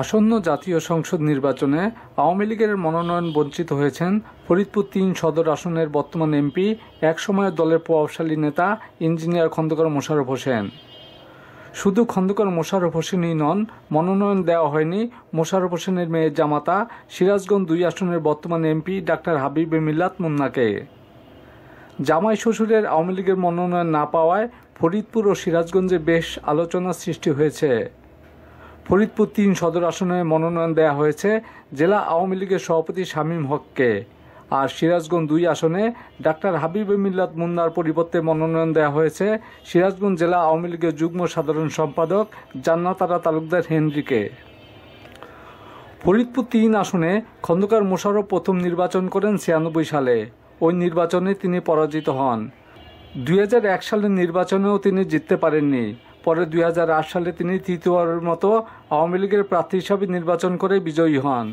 আসন্ন জাতীয় সংসদ নির্বাচনে আওয়ামী লীগের মনোনয়ন বঞ্চিত হয়েছেন ফরিদপুর তিন সদর আসনের বর্তমান এমপি, একসময়ের দলের প্রভাবশালী নেতা ইঞ্জিনিয়ার খন্দকার মোশাররফ হোসেন। শুধু খন্দকার মোশাররফ হোসেনই নন, মনোনয়ন দেওয়া হয়নি মোশাররফ হোসেনের মেয়ের জামাতা, সিরাজগঞ্জ দুই আসনের বর্তমান এমপি ডাক্তার হাবিব মিল্লাত মুন্নাকে। জামাই শ্বশুরের আওয়ামী লীগের মনোনয়ন না পাওয়ায় ফরিদপুর ও সিরাজগঞ্জে বেশ আলোচনার সৃষ্টি হয়েছে। ফরিদপুর তিন সদর আসনে মনোনয়ন দেওয়া হয়েছে জেলা আওয়ামী লীগের সভাপতি শামীম হককে। আর সিরাজগঞ্জ দুই আসনে ডাক্তার হাবিব মিল্লাত মুন্নার পরিবর্তে মনোনয়ন দেওয়া হয়েছে সিরাজগঞ্জ জেলা আওয়ামী লীগের যুগ্ম সাধারণ সম্পাদক জান্নাতারা তালুকদার হেনরিকে। ফরিদপুর তিন আসনে খন্দকার মোশাররফ প্রথম নির্বাচন করেন ছিয়ানব্বই সালে। ওই নির্বাচনে তিনি পরাজিত হন। দুই হাজার এক সালের নির্বাচনেও তিনি জিততে পারেননি। পরে দুই হাজার আট সালে তিনি তৃতীয়বারের মতো আওয়ামী লীগের প্রার্থী হিসাবে নির্বাচন করে বিজয়ী হন।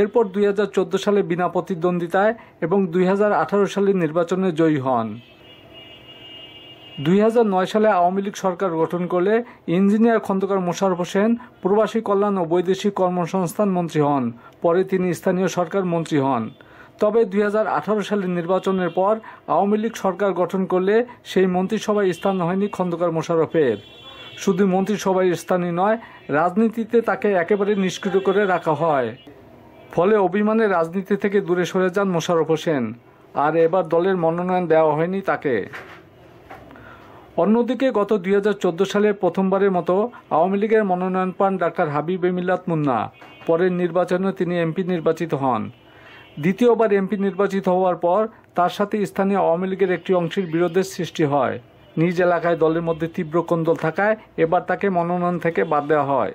এরপর দুই হাজার চোদ্দ সালে বিনা প্রতিদ্বন্দ্বিতায় এবং দুই সালের নির্বাচনে জয়ী হন। দুই হাজার নয় সালে আওয়ামী লীগ সরকার গঠন করলে ইঞ্জিনিয়ার খন্দকার মোশাররফ হোসেন প্রবাসী কল্যাণ ও বৈদেশিক কর্মসংস্থান মন্ত্রী হন, পরে তিনি স্থানীয় সরকার মন্ত্রী হন। তবে দুই হাজার আঠারো সালের নির্বাচনের পর আওয়ামী লীগ সরকার গঠন করলে সেই মন্ত্রিসভায় স্থান হয়নি খন্দকার মোশাররফের শুধু মন্ত্রিসভায় স্থানই নয়, রাজনীতিতে তাকে একেবারে নিষ্ক্রিয় করে রাখা হয়। ফলে অভিমানে রাজনীতি থেকে দূরে সরে যান মোশাররফ হোসেন। আর এবার দলের মনোনয়ন দেওয়া হয়নি তাকে। অন্যদিকে গত দুই সালে প্রথমবারের মতো আওয়ামী লীগের মনোনয়ন পান ডাক্তার হাবিব মিল্লাত মুন্না। পরের নির্বাচনে তিনি এমপি নির্বাচিত হন। দ্বিতীয়বার এমপি নির্বাচিত হওয়ার পর তার সাথে স্থানীয় আওয়ামী লীগের একটি অংশের বিরোধের সৃষ্টি হয়। নিজ এলাকায় দলের মধ্যে তীব্র কোন্দল থাকায় এবার তাকে মনোনয়ন থেকে বাদ দেওয়া হয়।